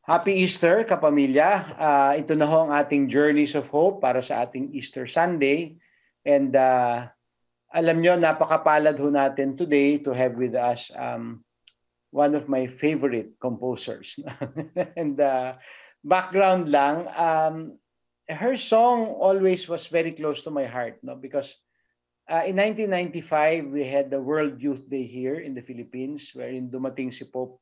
Happy Easter, kapamilya. Uh, ito na ho ang ating Journeys of Hope para sa ating Easter Sunday. And uh, alam nyo, napakapalad ho natin today to have with us um, one of my favorite composers. and uh, background lang, um, her song always was very close to my heart no? because uh, in 1995, we had the World Youth Day here in the Philippines wherein dumating si Pope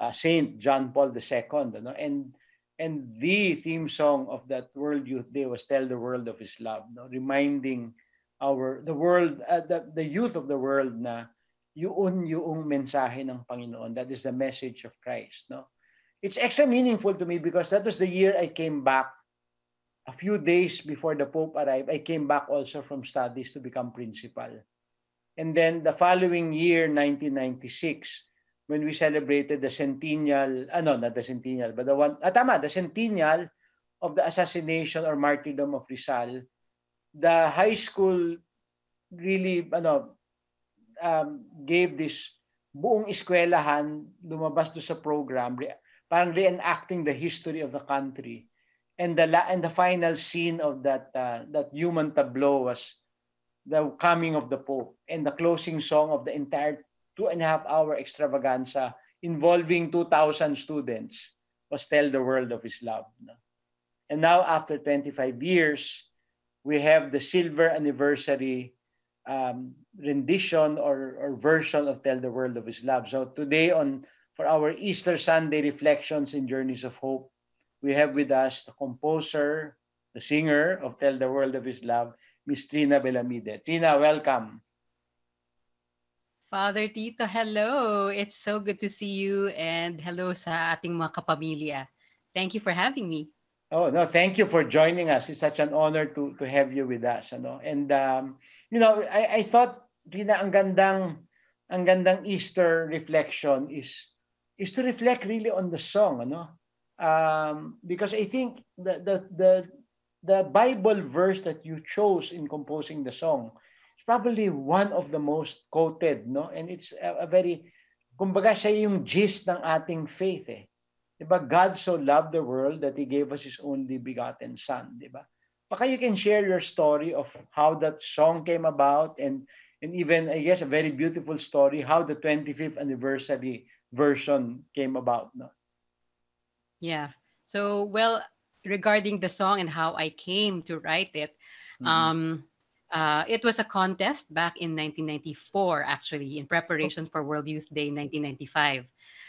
uh, Saint John Paul II. No? And and the theme song of that World Youth Day was "Tell the World of His Love," no? reminding our the world, uh, the the youth of the world na yun yung mensahe ng Panginoon. That is the message of Christ. No, it's extra meaningful to me because that was the year I came back. A few days before the Pope arrived, I came back also from studies to become principal. And then the following year, 1996, when we celebrated the centennial, ano, not the centennial, but the one, ah, tama, the centennial of the assassination or martyrdom of Rizal, the high school really, ano, um, gave this buong eskwelahan, lumabas do sa program, re, parang reenacting the history of the country. And the and the final scene of that uh, that human tableau was the coming of the Pope and the closing song of the entire two and a half hour extravaganza involving 2,000 students was Tell the World of His Love. And now, after 25 years, we have the silver anniversary um, rendition or, or version of Tell the World of His Love. So today, on for our Easter Sunday reflections and journeys of hope, we have with us the composer, the singer of Tell the World of His Love, Miss Trina Belamide. Trina, welcome. Father Tito, hello. It's so good to see you and hello sa ating mga kapamilya. Thank you for having me. Oh, no, thank you for joining us. It's such an honor to to have you with us, ano. And um, you know, I I thought Rina ang gandang ang gandang Easter reflection is is to reflect really on the song, ano. Um, because I think the the the the Bible verse that you chose in composing the song probably one of the most quoted, no? And it's a, a very, kumbaga siya yung gist ng ating faith eh. Diba? God so loved the world that He gave us His only begotten Son. Diba? Baka you can share your story of how that song came about and and even, I guess, a very beautiful story, how the 25th anniversary version came about. No? Yeah. So, well, regarding the song and how I came to write it, mm-hmm. um, uh, it was a contest back in 1994, actually, in preparation for World Youth Day 1995.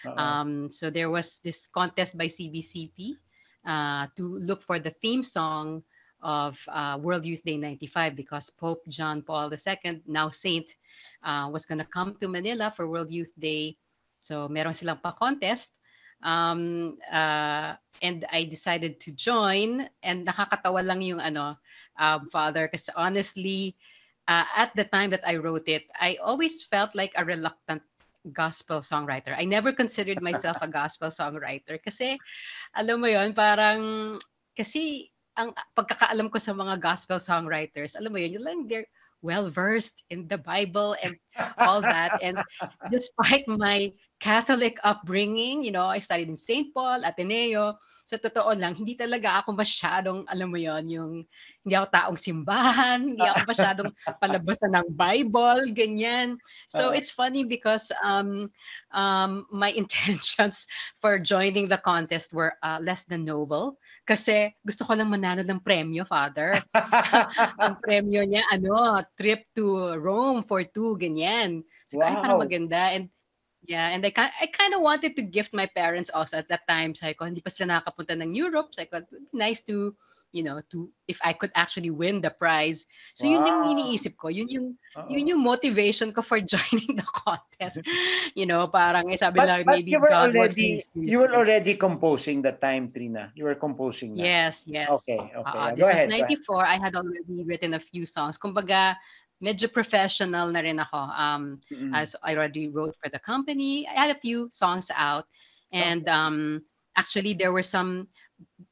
Uh-huh. Um, so there was this contest by CBCP uh, to look for the theme song of uh, World Youth Day 95 because Pope John Paul II, now Saint, uh, was going to come to Manila for World Youth Day. So meron silang pa-contest. Um, uh, and I decided to join and nakakatawa lang yung ano, um, Father, because honestly, uh, at the time that I wrote it, I always felt like a reluctant gospel songwriter. I never considered myself a gospel songwriter kasi alam mo yon parang kasi ang pagkakaalam ko sa mga gospel songwriters, alam mo yun, yung lang they're well versed in the Bible and all that. And despite my Catholic upbringing, you know, I studied in St. Paul, Ateneo. Sa totoo lang, hindi talaga ako masyadong, alam mo yon yung hindi ako taong simbahan, hindi ako masyadong palabasan ng Bible, ganyan. So uh, it's funny because um, um, my intentions for joining the contest were uh, less than noble kasi gusto ko lang manalo ng premyo, Father. Ang premyo niya, ano, trip to Rome for two, ganyan. So wow. kahit parang maganda. And Yeah, and I, I kind of wanted to gift my parents also at that time. Sabi ko, hindi pa sila nakakapunta ng Europe. Sabi ko, nice to, you know, to if I could actually win the prize. So wow. yun yung iniisip ko. Yun yung, Uh-oh. yun yung motivation ko for joining the contest. you know, parang eh, sabi but, lang, but maybe you were God already, You were already composing that time, Trina. You were composing that. Yes, yes. Okay, okay. Uh, this was 94. I had already written a few songs. Kumbaga, medyo professional na rin ako. Um, mm-hmm. As I already wrote for the company, I had a few songs out. And okay. um, actually, there were some,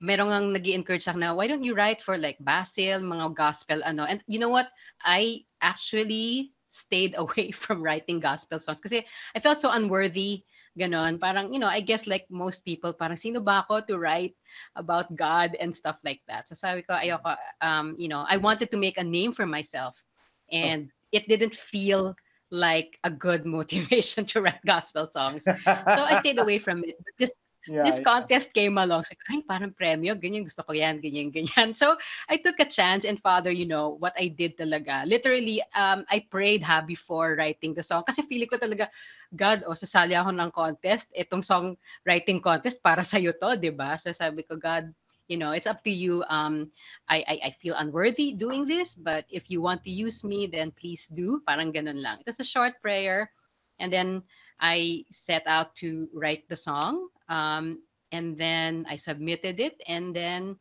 merong ang nag encourage sa na, why don't you write for like Basil, mga gospel, ano. And you know what? I actually stayed away from writing gospel songs kasi I felt so unworthy ganon parang you know I guess like most people parang sino ba ako to write about God and stuff like that so sabi ko ayoko um you know I wanted to make a name for myself and it didn't feel like a good motivation to write gospel songs so I stayed away from it but this Yeah, this yeah. contest came along. So, ay, parang premyo, ganyan, gusto ko yan, ganyan, ganyan. So, I took a chance and Father, you know, what I did talaga. Literally, um, I prayed ha before writing the song. Kasi feeling ko talaga, God, o, oh, sasali ako ng contest. Itong song writing contest, para sa'yo to, di ba? So, sabi ko, God, you know, it's up to you. Um, I, I, I feel unworthy doing this, but if you want to use me, then please do. Parang ganun lang. It was a short prayer. And then, I set out to write the song. Um, and then I submitted it and then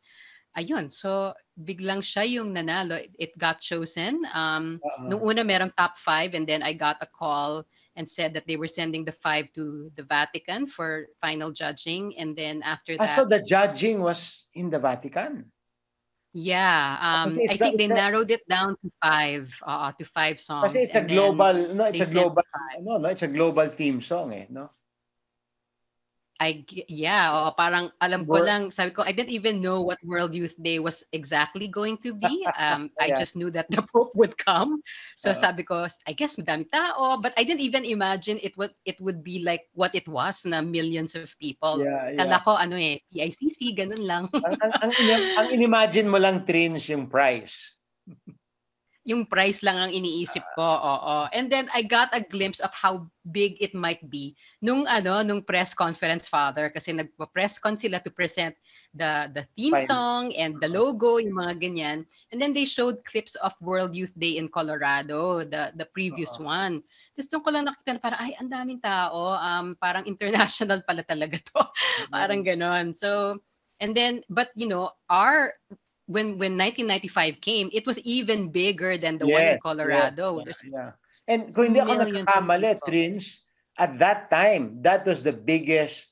ayun so biglang siya yung nanalo it got chosen um Uh-uh. nung una merong top 5 and then I got a call and said that they were sending the five to the Vatican for final judging and then after Ah, that so the judging was in the Vatican. yeah um I think the- they it's the- narrowed it down to five uh, to five songs Kasi it's a global, no, it's they a global, no, no, it's a global theme song, eh, no? I yeah, oo, parang alam ko lang, sabi ko, I didn't even know what World Youth Day was exactly going to be. Um, I Yeah. just knew that the Pope would come. So Oo. sabi ko, I guess madami tao, but I didn't even imagine it would it would be like what it was na millions of people. Yeah, Kala yeah. ko ano eh, PICC, ganun lang. ang, ang, ang, ini- ang inimagine mo lang, Trins, yung price. Yung price lang ang iniisip ko. Oo. And then I got a glimpse of how big it might be nung ano nung press conference father kasi nagpa-press con sila to present the the theme song and the logo yung mga ganyan. And then they showed clips of World Youth Day in Colorado, the the previous Oo. one. Tapos doon ko lang nakita na parang ay ang daming tao, um parang international pala talaga to. parang ganon. So and then but you know our when when 1995 came, it was even bigger than the one in Yes, Colorado. yes, There's yeah. And kung hindi ako nagkakamali. Trins, at that time, that was the biggest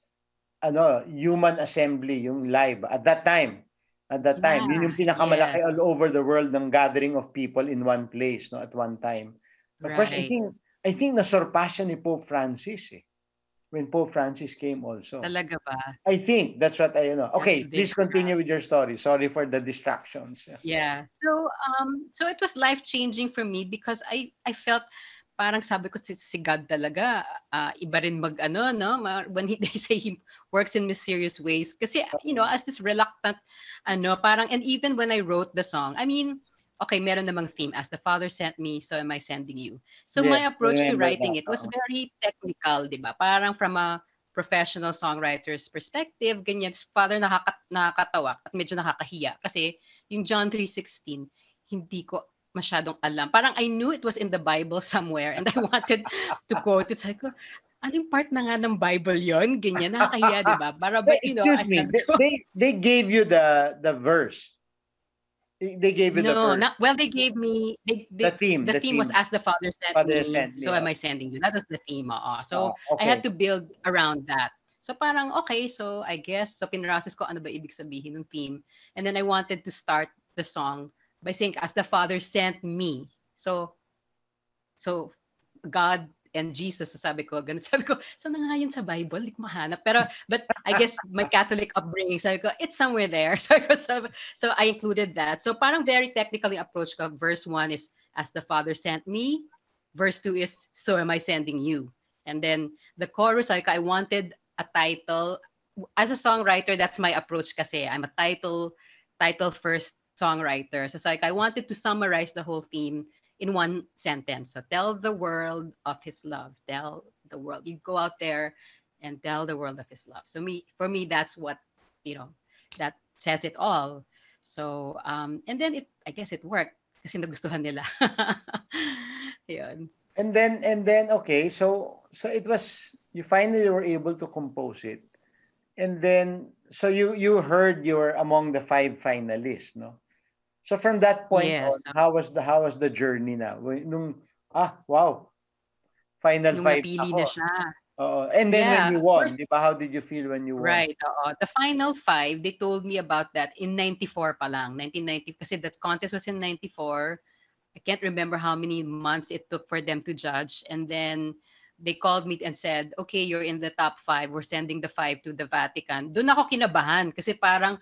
ano, human assembly, yung live. At that time. At that time. Yun yung Yeah, pinakamalaki yes. all over the world ng gathering of people in one place, no, at one time. Of course, I Right. think, I think nasurpass siya ni Pope Francis, eh. When Pope Francis came also. Talaga ba? I think that's what I know. Okay, please continue with your story. Sorry for the distractions. Yeah. So um so it was life changing for me because I I felt parang sabi ko si, si God talaga ah, iba rin mag ano no when he they say he works in mysterious ways kasi you know as this reluctant ano parang and even when I wrote the song I mean okay meron namang theme as the father sent me so am I sending you so my Yes, approach to writing it that, was oo. very technical di ba parang from a professional songwriter's perspective ganyan father nakaka, nakakatawa at medyo nakakahiya kasi yung John 3:16 hindi ko masyadong alam. Parang I knew it was in the Bible somewhere and I wanted to quote it. Sabi ko, anong part na nga ng Bible yon Ganyan, nakakahiya, di ba? Para, but you know, Excuse me, they, they, they gave you the the verse. They gave the no, not, well, they gave me, they, they, the theme. the, theme, was As the Father Sent Father Me, Sent Me, so am oh. I sending you. That was the theme, oo. So, Oh, I had okay. to build around that. So parang, okay, so I guess, so pinrasis ko ano ba ibig sabihin ng theme. And then I wanted to start the song by saying, as the Father sent me. So, so God and Jesus, so sabi ko, ganun sabi ko, saan na nga yun sa Bible? Hindi ko mahanap. Pero, but I guess my Catholic upbringing, sabi ko, it's somewhere there. So, so, so I included that. So parang very technically approach ko. Verse one is, as the Father sent me. Verse two is, so am I sending you. And then the chorus, like I wanted a title. As a songwriter, that's my approach kasi. I'm a title, title first songwriter. So it's like I wanted to summarize the whole theme in one sentence. So tell the world of his love. Tell the world. You go out there and tell the world of his love. So me, for me, that's what, you know, that says it all. So, um, and then it, I guess it worked kasi nagustuhan nila. And then and then okay, so so it was you finally were able to compose it. And then so you you heard you were among the five finalists, no? So from that point Yes. on, how was the how was the journey na? Nung ah, wow. Final Nung five napili ako. na siya. Oo. And then Yeah, when you won, first- di ba? How did you feel when you won? Right. oo. The final five, they told me about that in 94 pa lang. 1990, kasi that contest was in 94. I can't remember how many months it took for them to judge. And then they called me and said, okay, you're in the top five. We're sending the five to the Vatican. Doon ako kinabahan kasi parang,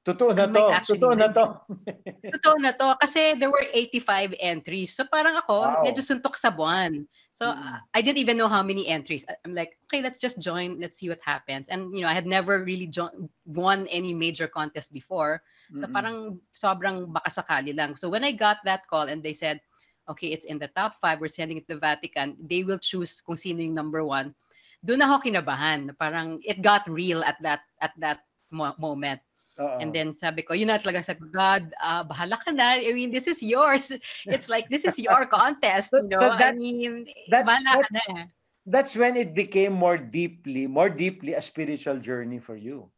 Totoo na to. Totoo na to. Totoo na to. Kasi there were 85 entries. So parang ako, wow. medyo suntok sa buwan. So mm. uh, I didn't even know how many entries. I'm like, okay, let's just join. Let's see what happens. And, you know, I had never really jo- won any major contest before. So mm-hmm. parang sobrang baka sakali lang. So when I got that call and they said, okay, it's in the top five, we're sending it to Vatican, they will choose kung sino yung number one. Doon ako kinabahan. Parang it got real at that at that mo- moment. Uh-oh. And then sabi ko, yun na talaga sabi God, uh, bahala ka na. I mean, this is yours. It's like, this is your contest, you know? So that, I mean, that, bahala that, ka na. That's when it became more deeply, more deeply a spiritual journey for you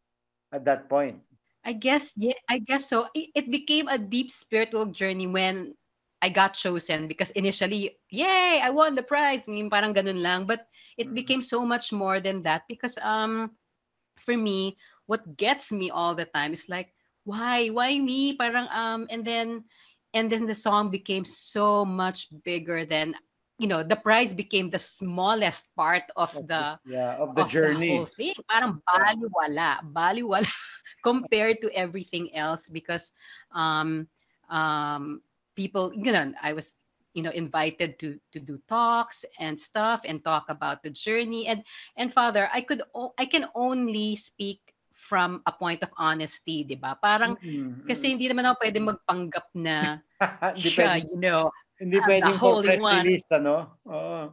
at that point. I guess, yeah, I guess so. It, it became a deep spiritual journey when I got chosen because initially, yay, I won the prize. I mean, parang ganun lang. But it became so much more than that because um, for me, what gets me all the time is like why why me? Parang um and then and then the song became so much bigger than you know the prize became the smallest part of, of the, the yeah of the of journey. the whole thing. Parang baliwala baliwala compared to everything else because um um people you know i was you know invited to to do talks and stuff and talk about the journey. And and father i could i can only speak from a point of honesty, 'di ba? Parang mm-hmm. kasi hindi naman ako pwede magpanggap na siya, you know, hindi uh, pwedeng for press one. release, ano? Oo.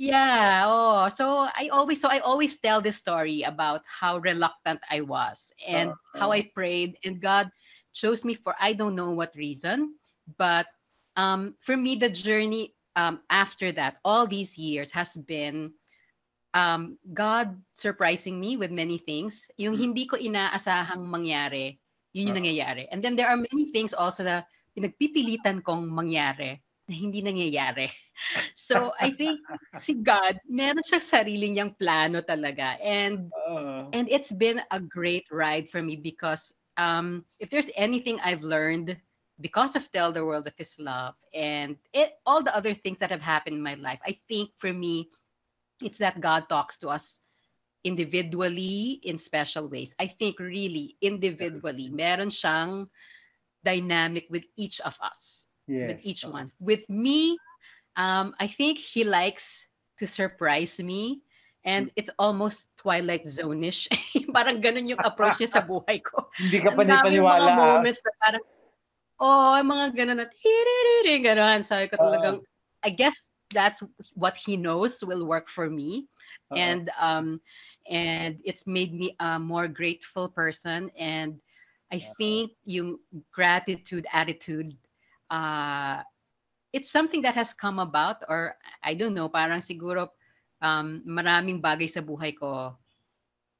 Yeah, oh. So I always so I always tell this story about how reluctant I was and uh, uh. how I prayed and God chose me for I don't know what reason, but um for me the journey um after that all these years has been um, God surprising me with many things. Yung hmm. hindi ko inaasahang mangyari, yun yung nangyayari. And then there are many things also na pinagpipilitan kong mangyari na hindi nangyayari. So I think si God, meron siyang sarili niyang plano talaga. And uh and it's been a great ride for me because um, if there's anything I've learned because of Tell the World of His Love and it, all the other things that have happened in my life, I think for me, it's that God talks to us individually in special ways. I think really individually, meron siyang dynamic with each of us, yes. with each one. With me, um, I think he likes to surprise me and hmm. it's almost Twilight Zone-ish. parang ganun yung approach niya sa buhay ko. Hindi ka panipaniwala. Ang mga moments na parang, oh, mga ganun at hiririring, ganun. Sabi ko talagang, uh, I guess that's what he knows will work for me uh-huh. and um and it's made me a more grateful person and i uh-huh. think yung gratitude attitude uh it's something that has come about or i don't know parang siguro um maraming bagay sa buhay ko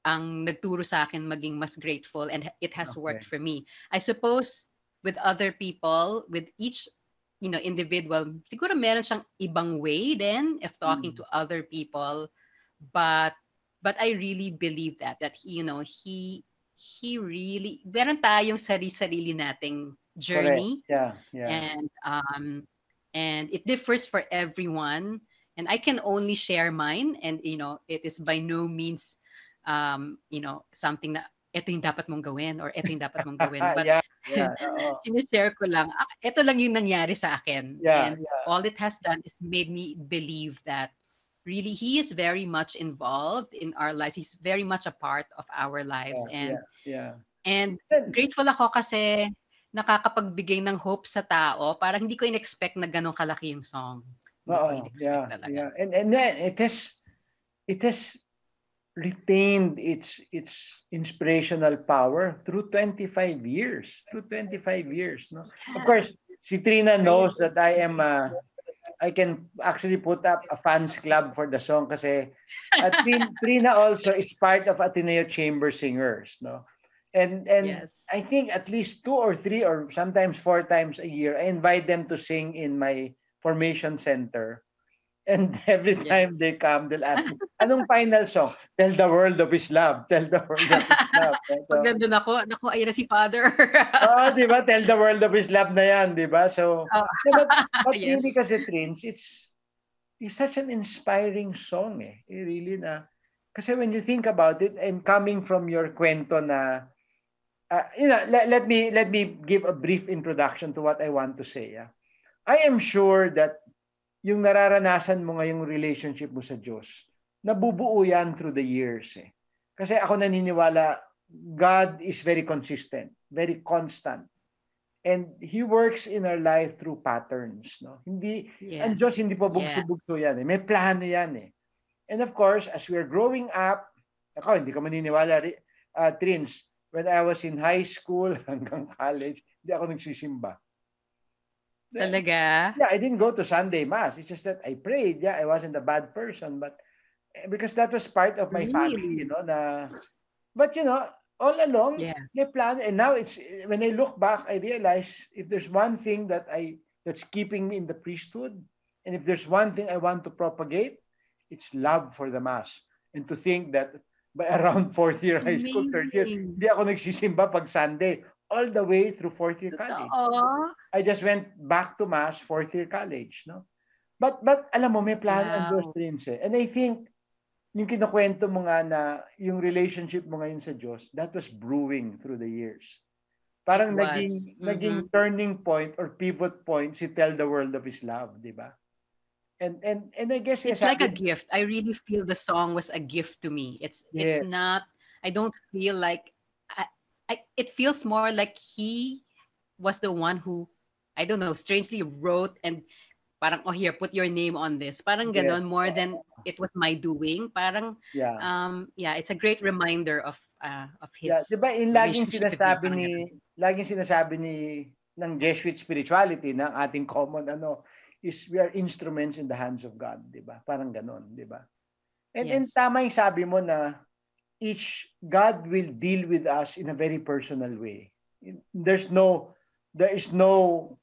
ang nagturo sa akin maging mas grateful and it has okay. worked for me i suppose with other people with each you know individual siguro meron siyang ibang way then if talking mm. to other people but but I really believe that that he, you know he he really meron tayong sarili-sarili nating journey yeah yeah and um and it differs for everyone and I can only share mine and you know it is by no means um you know something that ito yung dapat mong gawin or ito yung dapat mong gawin. But yeah, yeah, sinishare ko lang, ito lang yung nangyari sa akin. Yeah, and yeah. all it has done is made me believe that really he is very much involved in our lives. He's very much a part of our lives. Yeah, and yeah, yeah. and grateful ako kasi nakakapagbigay ng hope sa tao. Parang hindi ko in-expect na ganun kalaki yung song. Oo, yeah, talaga. yeah. And and then it has it has retained its its inspirational power through 25 years through 25 years no? Of course si Trina knows that I am uh, I can actually put up a fans club for the song kasi uh, Trina also is part of Ateneo Chamber Singers no? And and yes. I think at least two or three or sometimes four times a year I invite them to sing in my formation center And every Yes. time they come, they'll ask me, anong final song? Tell the world of His love. Tell the world of His love. So, Pag nandun ako, naku, ayan na si Father. Oo, di ba? Tell the world of His love na yan, di ba? So, Oh. yeah, but, but Yes. really kasi, Trins, it's, it's such an inspiring song eh. Eh, Really na. Kasi when you think about it, and coming from your kwento na, uh, you know, let, let me let me give a brief introduction to what I want to say. ah. I am sure that yung nararanasan mo ngayong relationship mo sa Diyos, nabubuo yan through the years eh. Kasi ako naniniwala, God is very consistent, very constant. And He works in our life through patterns. No? Hindi, yes. ang Diyos hindi pa bugso-bugso yan. Eh. May plano yan eh. And of course, as we're growing up, ako, hindi ka maniniwala, uh, Trins, when I was in high school hanggang college, hindi ako nagsisimba. Talaga? Yeah, I didn't go to Sunday Mass. It's just that I prayed. Yeah, I wasn't a bad person, but eh, because that was part of my family, you Really? know, na, but you know, all along, Yeah. may plan. And now it's, when I look back, I realize if there's one thing that I, that's keeping me in the priesthood, and if there's one thing I want to propagate, it's love for the Mass. And to think that by around fourth year high school, third year, Amazing. hindi ako nagsisimba pag Sunday, all the way through fourth year college. Totoo. I just went back to mass fourth year college, no? But but alam mo may plano ang Diyos Wow. Prince eh. And I think yung kinukwento mo nga na yung relationship mo ngayon sa Diyos, that was brewing through the years. Parang naging Mhm. naging turning point or pivot point si Tell the World of His Love, di ba? And and and I guess It's yes, like a gift. I really feel the song was a gift to me. It's Yeah. it's not I don't feel like I, it feels more like he was the one who I don't know, strangely wrote and parang oh here put your name on this. Parang Yeah. ganon more than it was my doing. Parang yeah. um yeah, it's a great reminder of uh of his Yeah, 'di ba? In laging sinasabi ni laging sinasabi ni ng Jesuit spirituality ng ating common ano is we are instruments in the hands of God, 'di ba? Parang ganon, 'di ba? And and Yes. tama yung sabi mo na each God will deal with us in a very personal way. There's no there is no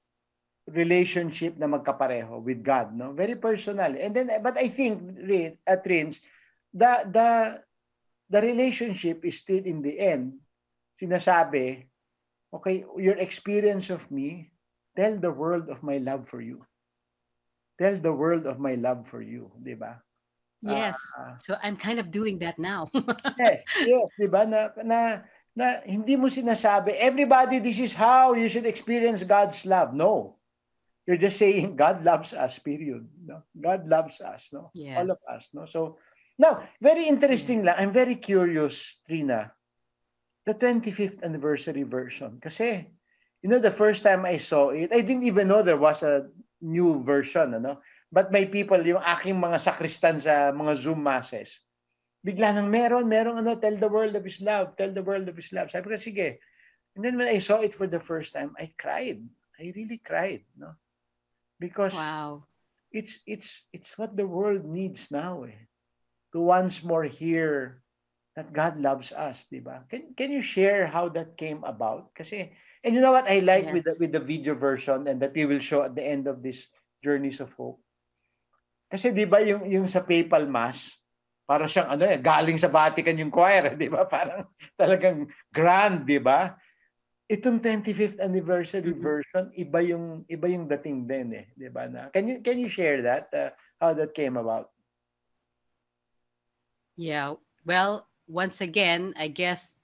relationship na magkapareho with God, no? Very personal. And then but I think at Rins, the the the relationship is still in the end sinasabi, okay, your experience of me, tell the world of my love for you. Tell the world of my love for you, di ba? Yes. Ah, so I'm kind of doing that now. yes, yes, di ba? Na, na, na hindi mo sinasabi, everybody, this is how you should experience God's love. No. You're just saying God loves us, period. No? God loves us, no? Yeah. All of us, no? So, now, very interesting Yes. lang. I'm very curious, Trina. The 25th anniversary version. Kasi, you know, the first time I saw it, I didn't even know there was a new version, ano? But my people, yung aking mga sakristan sa mga Zoom masses, bigla nang meron, meron ano, tell the world of His love, tell the world of His love. Sabi ko, sige. And then when I saw it for the first time, I cried. I really cried, no? Because wow. it's it's it's what the world needs now, eh. To once more hear that God loves us, di ba? Can can you share how that came about? Kasi and you know what I like with the Yes. with the video version and that we will show at the end of this Journeys of Hope. Kasi di ba yung yung sa PayPal Mass, para siyang ano eh, galing sa Vatican yung choir, di ba? Parang talagang grand, di ba? Itong 25th anniversary Mhm. version, iba yung iba yung dating din eh, di ba? Na can you can you share that uh, how that came about? Yeah. Well, once again, I guess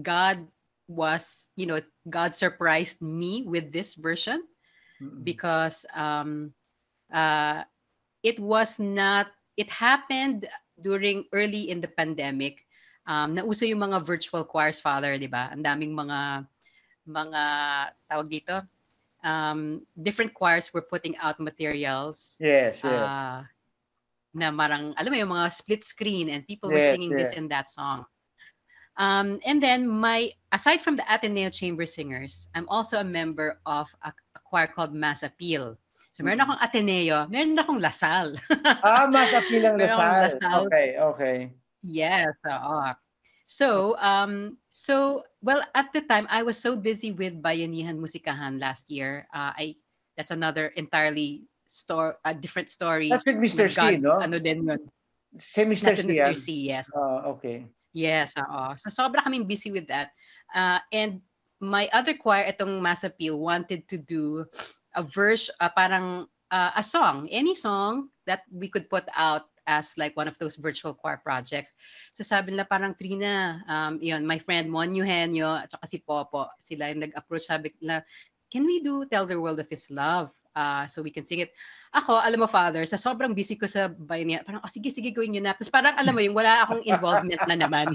God was, you know, God surprised me with this version Mm-mm. because um, uh, it was not, it happened during early in the pandemic. Um, nauso yung mga virtual choirs, Father, di ba? Ang daming mga, mga, tawag dito, um, different choirs were putting out materials Yes, yes. uh, na marang, alam mo yung mga split screen and people were Yes, singing this yes. and that song. Um, and then my, aside from the Ateneo Chamber Singers, I'm also a member of a, a choir called Mass Appeal. So meron akong Ateneo, meron akong Lasal. ah, mas Meron akong Lasal. Lasal. Okay, okay. Yes. oo. So, um, so well, at the time, I was so busy with Bayanihan Musikahan last year. Uh, I that's another entirely story, a different story. That's with Mr. C, God, no? Ano din yun. Si Mr. That's C? Mr. C, yes. Ah, okay. Yes, oo. So sobra kaming busy with that. Uh, and my other choir, itong Mass Appeal, wanted to do a verse, uh, parang uh, a song, any song that we could put out as like one of those virtual choir projects. So sabi nila parang Trina, um, yun, my friend Mon Eugenio, at saka si Popo, sila yung nag-approach, sabi nila, can we do Tell the World of His Love? Uh, so we can sing it. Ako, alam mo, Father, sa sobrang busy ko sa bayan niya, parang, oh, sige, sige, gawin nyo na. Tapos parang, alam mo yung wala akong involvement na naman.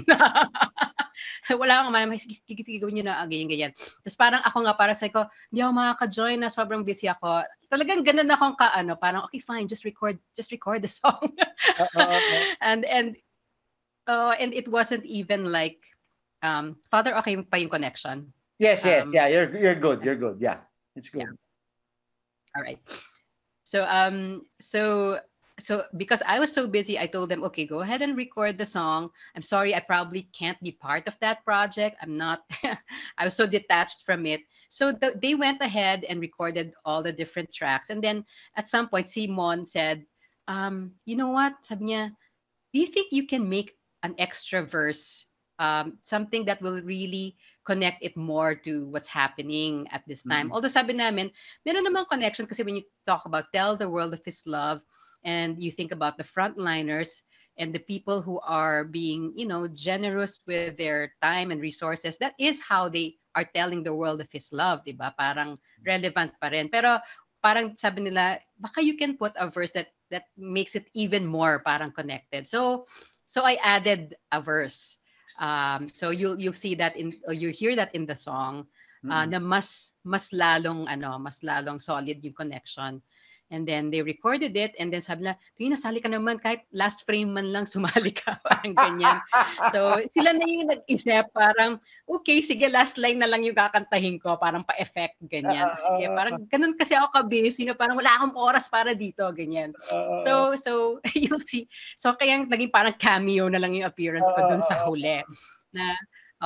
wala akong man, sige, sige, sige, gawin nyo na, ah, ganyan, ganyan. Tapos parang ako nga, para sa ko, hindi ako makaka-join na sobrang busy ako. Talagang ganun akong ka, ano, parang, okay, fine, just record, just record the song. And, and, uh, and it wasn't even like, um, Father, okay pa yung connection. yes, yes, Um, yeah, you're you're good, you're good. Yeah, it's good. All right. So um so so because I was so busy, I told them, okay, go ahead and record the song. I'm sorry, I probably can't be part of that project. I'm not. I was so detached from it. So the, they went ahead and recorded all the different tracks, and then at some point, Simon said, um, "You know what?" Sabi niya, "Do you think you can make an extra verse, um, something that will really connect it more to what's happening at this time?" Mhm. Although sabi namin, meron namang connection kasi when you talk about tell the world of his love and you think about the frontliners and the people who are being you know generous with their time and resources that is how they are telling the world of his love di ba parang relevant pa rin pero parang sabi nila baka you can put a verse that that makes it even more parang connected so so I added a verse um so you'll you'll see that in you hear that in the song uh, Mm. na mas mas lalong ano, mas lalong solid yung connection. And then they recorded it and then sabi nila, Tina, sali ka naman kahit last frame man lang sumali ka. Parang ganyan. So sila na yung nag-isip parang, okay, sige, last line na lang yung kakantahin ko, parang pa-effect, ganyan. Ah, ah, Sige, ah, parang ganun kasi ako ka-busy na parang wala akong oras para dito, ganyan. So, so you'll see. So kaya naging parang cameo na lang yung appearance ko dun sa huli. Na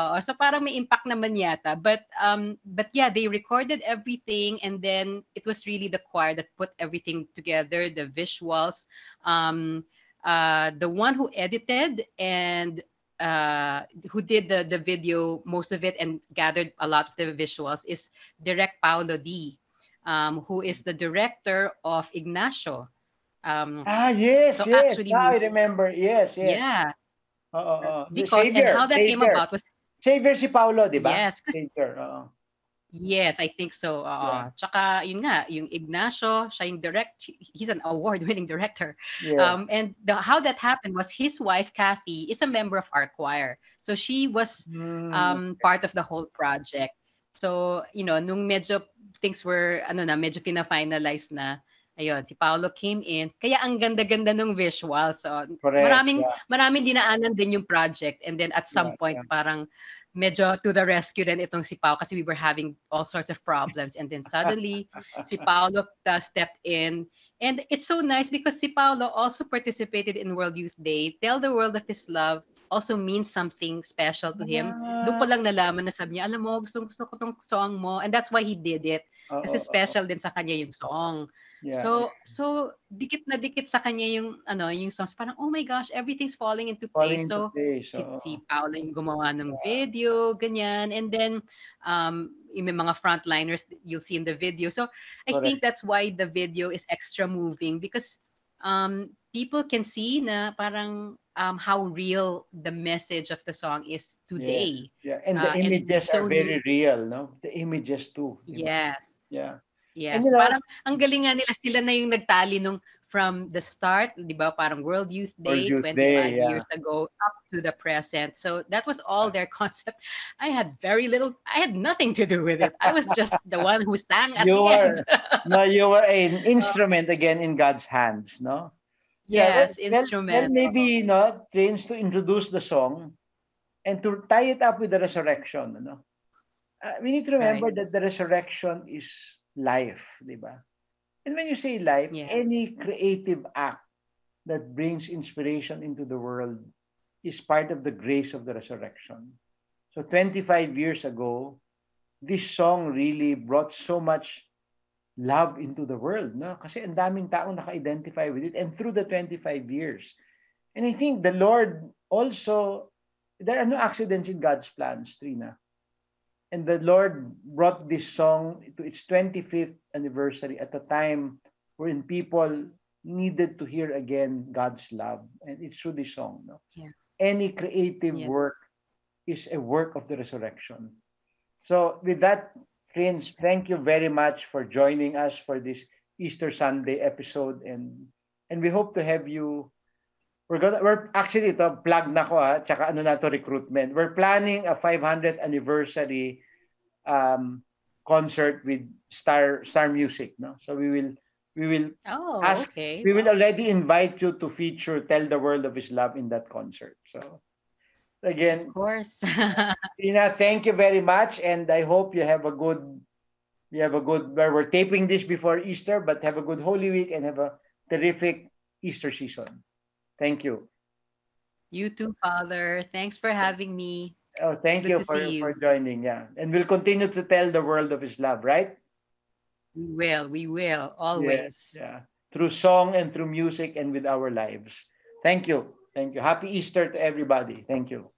Oo, so parang may impact naman yata. But um but yeah, they recorded everything and then it was really the choir that put everything together, the visuals. Um uh the one who edited and uh who did the the video most of it and gathered a lot of the visuals is Direct Paolo D. Um, who is the director of Ignacio. Um, ah, yes, So yes. actually- I remember. Yes, yes. yeah, Oo, oo. The because Savior, and how that came about was Savior si Paulo, di ba? yes, oo. Yes, I think so. Oo. Yeah. Tsaka yun nga, yung Ignacio, siya yung direct, he's an award-winning director. Yeah. Um, and the, how that happened was his wife, Kathy, is a member of our choir. So she was Mm, um, part of the whole project. So, you know, nung medyo things were, ano na, medyo fina-finalize na, ayun, si Paolo came in. Kaya ang ganda-ganda ng visual. So, correct. maraming yeah. maraming dinaanan din yung project and then at some Yeah, point yeah. parang medyo to the rescue din itong si Pao kasi we were having all sorts of problems and then suddenly si Paolo uh, stepped in and it's so nice because si Paolo also participated in World Youth Day tell the world of his love also means something special to him doon ko lang nalaman na sabi niya alam mo gusto gusto ko tong song mo and that's why he did it kasi oo, special din sa kanya yung song yeah. So so dikit na dikit sa kanya yung ano yung songs parang oh my gosh everything's falling into Falling place. into So place, si, si Paolo yung gumawa ng video ganyan and then um yung may mga frontliners you'll see in the video. So I Correct. think that's why the video is extra moving because um people can see na parang um how real the message of the song is today. Yeah, and the uh, and images so are very real, no? The images too. Yes. Yeah. Yes, you know- parang ang galing nga nila sila na yung nagtali nung from the start, 'di ba? Parang World Youth Day Youth 25 Day, yeah. years ago up to the present. So that was all their concept. I had very little I had nothing to do with it. I was just the one who sang at You the were- end. No, you were an instrument again in God's hands, no? Yeah, yes, well- well- instrument. Well, maybe, no, trains to introduce the song and to tie it up with the resurrection, no? Uh, we need to remember Right. that the resurrection is life, di ba? And when you say life, Yeah. any creative act that brings inspiration into the world is part of the grace of the resurrection. So 25 years ago, this song really brought so much love into the world. No? Kasi ang daming taong naka-identify with it and through the 25 years. And I think the Lord also, there are no accidents in God's plans, Trina. And the Lord brought this song to its 25th anniversary at a time wherein people needed to hear again God's love. And it's through this song. No? Yeah. Any creative Yeah. work is a work of the resurrection. So with that, friends, thank you very much for joining us for this Easter Sunday episode. And and we hope to have you we're gonna we're actually ito plug na ko ha tsaka ano na to recruitment we're planning a 500th anniversary um concert with star star music no so we will we will Oh, Ask- okay. we will already invite you to feature tell the world of his love in that concert so again Of course. Tina thank you very much and I hope you have a good you have a good where we're taping this before Easter but have a good Holy Week and have a terrific Easter season thank you you too, Father. Thanks for having me. Oh, thank Good you for, you. for joining. Yeah. And we'll continue to tell the world of his love, right? We will. We will. Always. Yeah. Through song and through music and with our lives. Thank you. Thank you. Happy Easter to everybody. Thank you.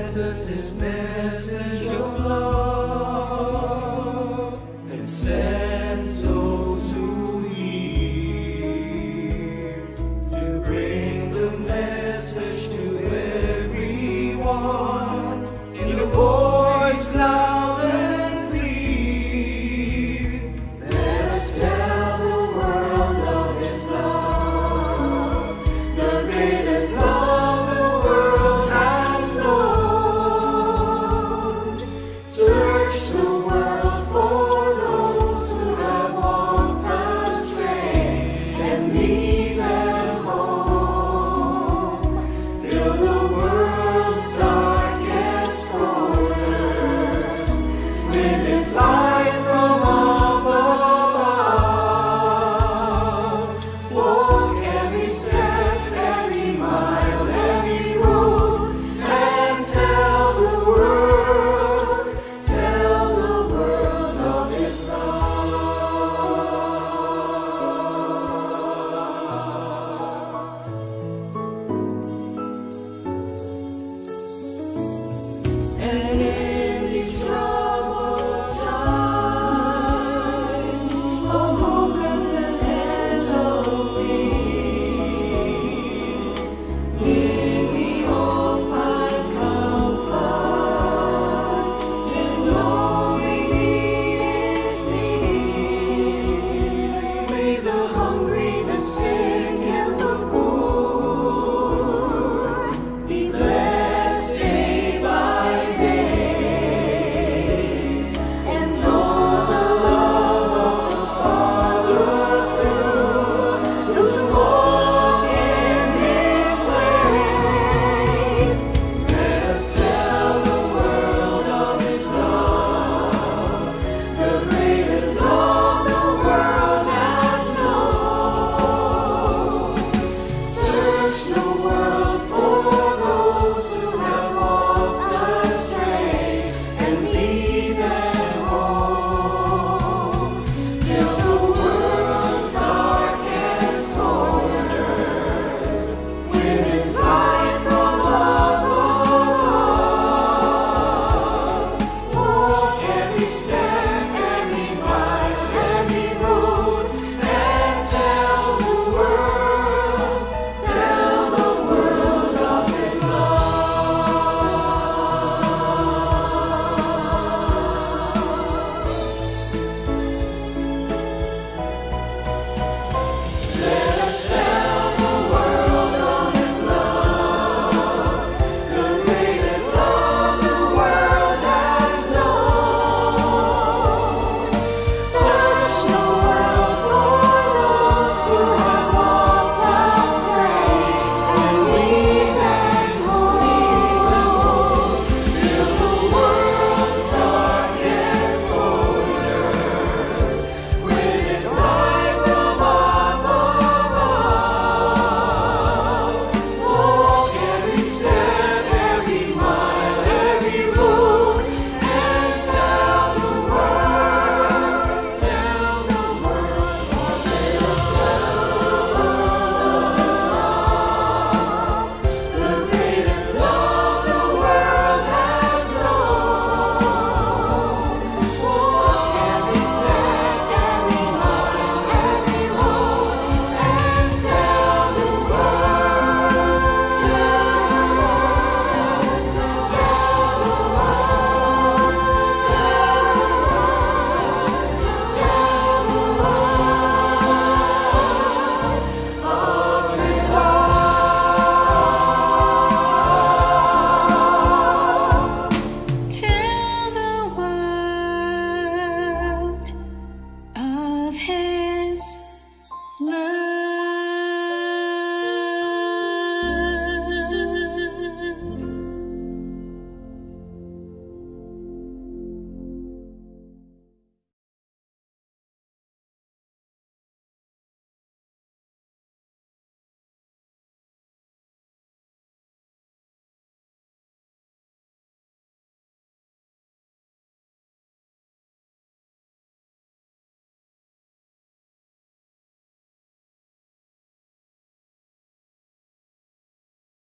Sent us his message of love